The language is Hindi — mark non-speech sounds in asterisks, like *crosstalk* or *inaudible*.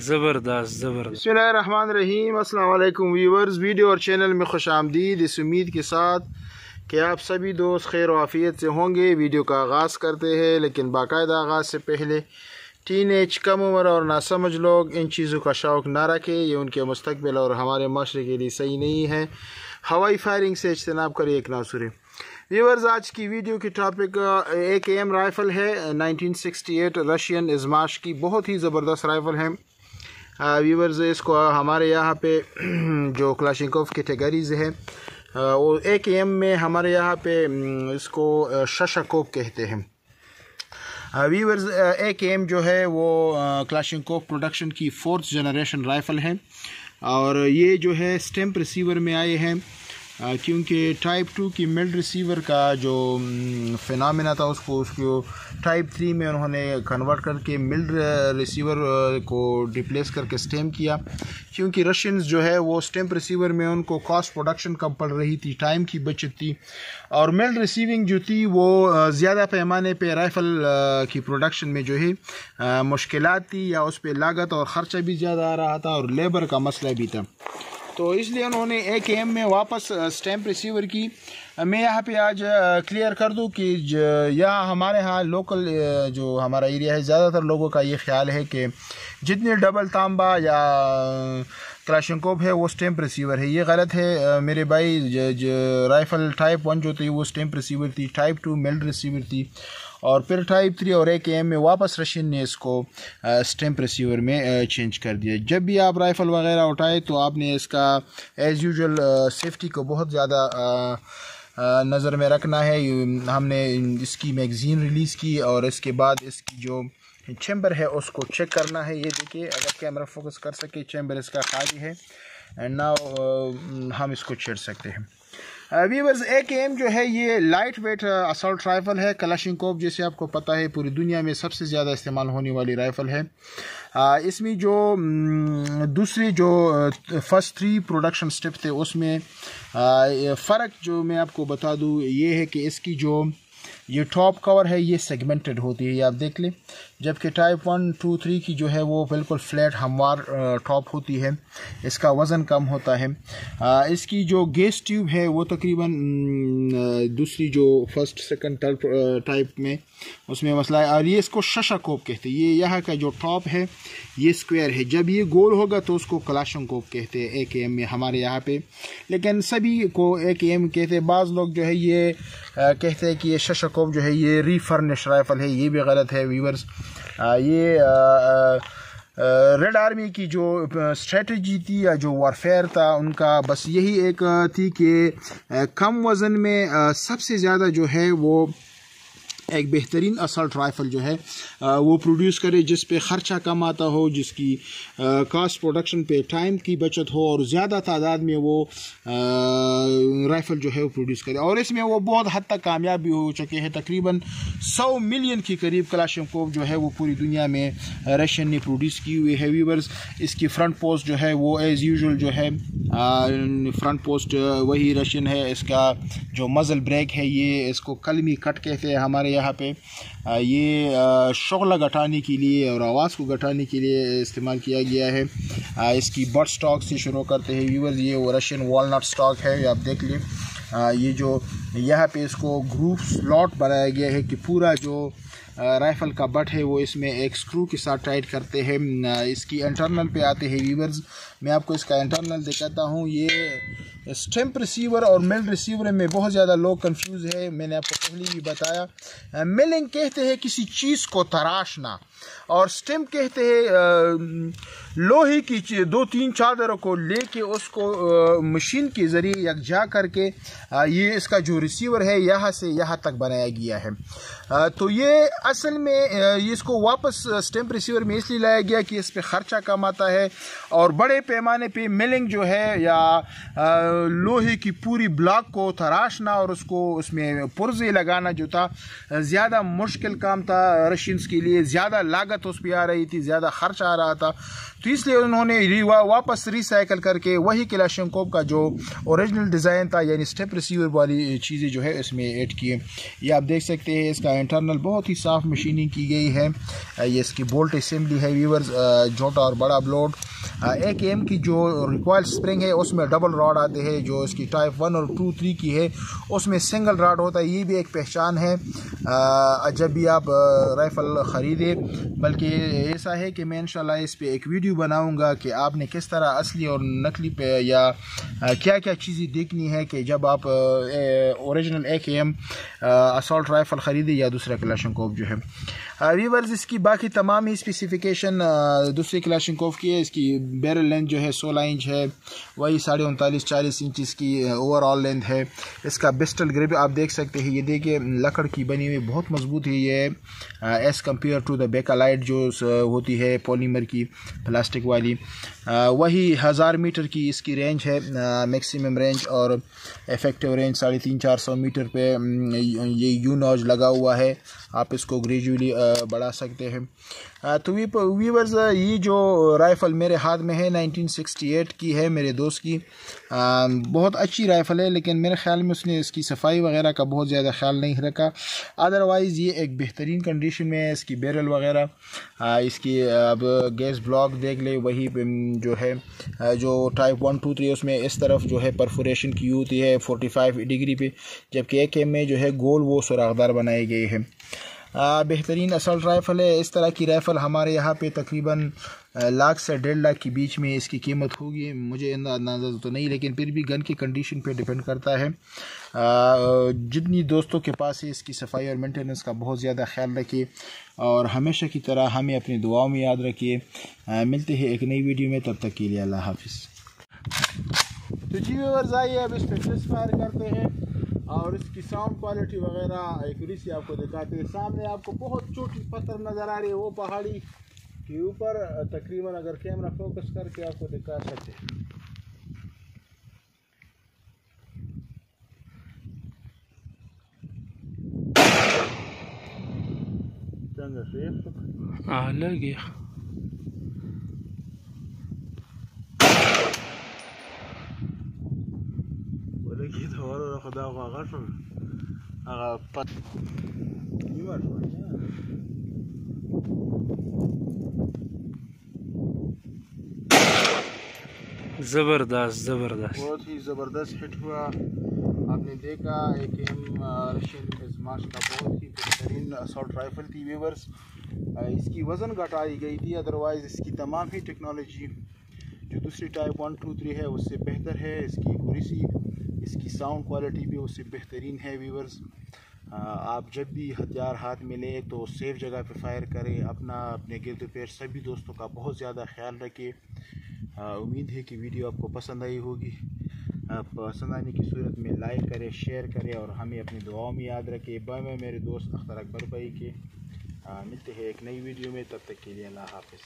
ज़बरदस्त ज़बरदस्त। रहीम अस्सलाम व्यूवर्स वीडियो और चैनल में खुश आमदीद। इस उम्मीद के साथ कि आप सभी दोस्त खैर वाफ़ियत से होंगे। वीडियो का आगाज़ करते हैं, लेकिन बाकायदा आगाज़ से पहले टीन एज कम उम्र और नासमझ लोग इन चीज़ों का शौक़ ना रखें। ये उनके मुस्तबिल और हमारे माशरे के लिए सही नहीं है। हवाई फायरिंग से इज्तनाब करें एक नासुरे व्यूवर्स आज की वीडियो की टॉपिक एक एम राइफ़ल है। 1968 रशियन इजमाश की बहुत ही ज़बरदस्त राइफ़ल है। व्यूवर्स इसको हमारे यहाँ पे, *clears throat* जो क्लाशिंकोफ कैटेगरीज़ है वो एक एम में हमारे यहाँ पे इसको शशाकोप कहते हैं। वीवर्स एक एम जो है, वो क्लाशिंकोफ प्रोडक्शन की फोर्थ जनरेशन राइफ़ल है। और ये जो है स्टेम्प रिसीवर में आए हैं। क्योंकि टाइप टू की मिल्ड रिसीवर का जो फिनामिना था उसको उसको टाइप थ्री में उन्होंने कन्वर्ट करके मिल्ड रिसीवर को रिप्लेस करके स्टेम किया। क्योंकि रशियंस जो है, वो स्टेम्प रिसीवर में उनको कॉस्ट प्रोडक्शन कम पड़ रही थी टाइम की बचत थी। और मिल्ड रिसीविंग जो थी, वो ज़्यादा पैमाने पे राइफ़ल की प्रोडक्शन में जो है मुश्किल थी या उस पर लागत और ख़र्चा भी ज़्यादा आ रहा था और लेबर का मसला भी था। तो इसलिए उन्होंने एक एम में वापस स्टैम्प रिसीवर की। मैं यहाँ पे आज क्लियर कर दूँ कि यहाँ हमारे यहाँ लोकल जो हमारा एरिया है, ज़्यादातर लोगों का ये ख्याल है कि जितने डबल तांबा या क्लाशनकोप है, वो स्टैम्प रिसीवर है। ये गलत है मेरे भाई राइफ़ल टाइप वन जो थी, वो स्टैम्प रिसीवर थी टाइप टू मेल्ड रिसीवर थी। और फिर टाइप थ्री और एक एम में वापस रशियन ने इसको स्टैम्प रिसीवर में चेंज कर दिया। जब भी आप राइफ़ल वगैरह उठाए तो आपने इसका एज़ यूजल सेफ्टी को बहुत ज़्यादा नज़र में रखना है। हमने इसकी मैगज़ीन रिलीज़ की और इसके बाद इसकी जो चैम्बर है उसको चेक करना है। ये देखिए, अगर कैमरा फोकस कर सके चैम्बर इसका खाली है। एंड नाउ हम इसको छेड़ सकते हैं। वीवर्स के एम जो है, ये लाइट वेट असल्ट राइफ़ल है. कलाशिंकोव जैसे आपको पता है, पूरी दुनिया में सबसे ज़्यादा इस्तेमाल होने वाली राइफ़ल है. इसमें जो दूसरी जो फ़र्स्ट थ्री प्रोडक्शन स्टेप थे, उसमें फ़र्क जो मैं आपको बता दूँ, ये है कि इसकी जो ये टॉप कवर है, ये सेगमेंटेड होती है, ये आप देख लें। जबकि टाइप वन टू थ्री की जो है वो बिल्कुल फ्लैट हमवार टॉप होती है। इसका वज़न कम होता है। इसकी जो गैस ट्यूब है, वो तकरीबन दूसरी जो फ़र्स्ट सेकंड टाइप में उसमें मसला है और ये इसको शशाकोप कहते हैं। ये यहाँ का जो टॉप है ये स्क्वायर है। जब ये गोल होगा तो उसको कलाशंकोप कहते हैं एक एम में हमारे यहाँ पे। लेकिन सभी को एक एम कहते हैं बाज़ लोग जो है ये आ, कहते हैं कि ये शशाकोप जो है ये रीफर्निश राइफल है ये भी गलत है वीवर्स ये रेड आर्मी की जो स्ट्रेटजी थी या जो वारफेयर था उनका बस यही एक थी कि कम वज़न में सबसे ज़्यादा जो है वो एक बेहतरीन असल्ट राइफ़ल जो है वो प्रोड्यूस करे, जिस पे ख़र्चा कम आता हो, जिसकी कास्ट प्रोडक्शन पे टाइम की बचत हो, और ज़्यादा तादाद में वो राइफ़ल जो है वो प्रोड्यूस करे। और इसमें वो बहुत हद तक कामयाब भी हो चुके हैं। तकरीबन सौ मिलियन के करीब कलाशमकोव जो है वो पूरी दुनिया में रशियन ने प्रोड्यूस की हुई है। वीवर्स इसकी फ्रंट पोस्ट जो है वो एज़ यूजल जो है फ्रंट पोस्ट वही रशियन है। इसका जो मज़ल ब्रेक है, ये इसको कलमी कट कहते हैं हमारे यहाँ पे ये शगला घटाने के लिए और आवाज़ को घटाने के लिए इस्तेमाल किया गया है। इसकी बट स्टॉक से शुरू करते हैं व्यूवर्स ये वो रशियन वॉलनट स्टॉक है आप देख लें। ये जो, यहाँ पे इसको ग्रूप स्लॉट बनाया गया है कि पूरा जो राइफ़ल का बट है वो इसमें एक स्क्रू के साथ टाइट करते हैं। इसकी इंटरनल पे आते हैं व्यूवर्स मैं आपको इसका इंटरनल दिखाता हूँ। ये स्टेम्प रिसीवर और मिल रिसीवर में बहुत ज़्यादा लोग कंफ्यूज है, मैंने आपको पहले भी बताया। मिलिंग कहते हैं किसी चीज़ को तराशना और स्टेम्प कहते हैं लोहे की दो तीन चादरों को लेके उसको मशीन के ज़रिए यकजा करके ये इसका जो रिसीवर है यहाँ से यहाँ तक बनाया गया है। तो ये असल में इसको वापस स्टेम्प रिसीवर में इसलिए लाया गया कि इस पर ख़र्चा कम आता है और बड़े पैमाने पर मिलिंग जो है या लोहे की पूरी ब्लॉक को तराशना और उसको उसमें पुर्जे लगाना जो था ज़्यादा मुश्किल काम था रशियंस के लिए ज़्यादा लागत उस पर आ रही थी ज़्यादा खर्च आ रहा था। तो इसलिए उन्होंने वा, वापस रिसाइकल करके वही किलाशंकोव का जो ओरिजिनल डिज़ाइन था यानी स्टेप रिसीवर वाली चीज़ें जो है इसमें ऐड किए। ये आप देख सकते हैं इसका इंटरनल बहुत ही साफ़ मशीनिंग की गई है। ये इसकी बोल्ट असेंबली है वीवर्स छोटा और बड़ा ब्लोड एक एम की जो रिकॉयल स्प्रिंग है उसमें डबल रॉड आते हैं। जो इसकी टाइप वन और टू थ्री की है, उसमें सिंगल रॉड होता है, ये भी एक पहचान है। जब भी आप राइफ़ल ख़रीदें, बल्कि ऐसा है कि मैं इंशाल्लाह इस पर एक वीडियो बनाऊँगा कि आपने किस तरह असली और नकली पे या क्या क्या चीज़ें देखनी है कि जब आप ओरिजिनल ए के एम असॉल्ट राइफ़ल ख़रीदें या दूसरा क्लाशनकोव जो है। वीवर्स इसकी बाकी तमाम ही स्पेसिफिकेशन दूसरे क्लाशनकोव की है, इसकी बैरल लेंथ जो है सोलह इंच है, वही साढ़े उनतालीस, चालीस इंच इसकी ओवरऑल लेंथ है। इसका बिस्टल ग्रिप आप देख सकते हैं। ये देखिए, लकड़ की बनी हुई, बहुत मज़बूत है ये as compared to the Bakelite जो होती है पॉलीमर की प्लास्टिक वाली। वही हज़ार मीटर की इसकी रेंज है मैक्सिमम रेंज और इफ़ेक्टिव रेंज साढ़े तीन, चार सौ मीटर पे ये, यू नॉज लगा हुआ है। आप इसको ग्रेजुअली बढ़ा सकते हैं। तो वी वीवर्स ये जो राइफ़ल मेरे हाथ में है 1968 की है, मेरे दोस्त की। बहुत अच्छी राइफ़ल है, लेकिन मेरे ख्याल में उसने इसकी सफ़ाई वगैरह का बहुत ज़्यादा ख्याल नहीं रखा। अदरवाइज़ ये एक बेहतरीन कंडीशन में है, इसकी बैरल वगैरह। इसकी अब गैस ब्लॉक देख ले, वही जो है जो टाइप वन टू थ्री उसमें इस तरफ़ जो है परफोरेशन की होती है फोर्टी फाइव डिग्री पे, जबकि एक एम में जो है गोल वो सुरागदार बनाई गई हैं। बेहतरीन असल्ट राइफ़ल है। इस तरह की राइफ़ल हमारे यहाँ पे तकरीबन लाख से डेढ़ लाख के बीच में इसकी कीमत होगी। मुझे अंदाज़ा तो नहीं, लेकिन फिर भी गन की कंडीशन पे डिपेंड करता है। जितनी दोस्तों के पास है, इसकी सफ़ाई और मेंटेनेंस का बहुत ज़्यादा ख्याल रखिए। और हमेशा की तरह हमें अपनी दुआओं में याद रखिए। मिलते हैं एक नई वीडियो में, तब तक के लिए अल्लाह हाफिज़। तो जी व्यवर्स आइए अब इस पर फायर करते हैं। और इसकी साउंड क्वालिटी वगैरह एक्यूरेसी आपको दिखाते हैं। सामने आपको बहुत छोटी पत्थर नज़र आ रही है, वो पहाड़ी के ऊपर। तकरीबन अगर कैमरा फोकस करके आपको दिखा सकते हैं। हाँ ज़बरदस्त ज़बरदस्त बहुत ही ज़बरदस्त हिट हुआ आपने देखा एक एम रशियन एजमाश का बहुत ही बेहतरीन असॉल्ट राइफल थी वीवर्स इसकी वज़न घटाई गई थी अदरवाइज़ इसकी तमाम ही टेक्नोलॉजी जो दूसरी टाइप वन टू थ्री है उससे बेहतर है इसकी कुरिसी इसकी साउंड क्वालिटी भी, उससे बेहतरीन है व्यूवर्स आप जब भी हथियार हाथ में लें तो सेफ़ जगह पर फायर करें, अपना, अपने गिरद पेड़ सभी दोस्तों का बहुत ज़्यादा ख्याल रखें. उम्मीद है कि वीडियो आपको पसंद आई होगी. आप पसंद आने की सूरत में लाइक करें शेयर करें और हमें अपनी दुआओं में याद रखें. बाय मैं मेरे दोस्त, अख्तर अकबर भाई के. मिलते हैं एक नई वीडियो में, तब तक के लिए अल्लाह हाफिज़.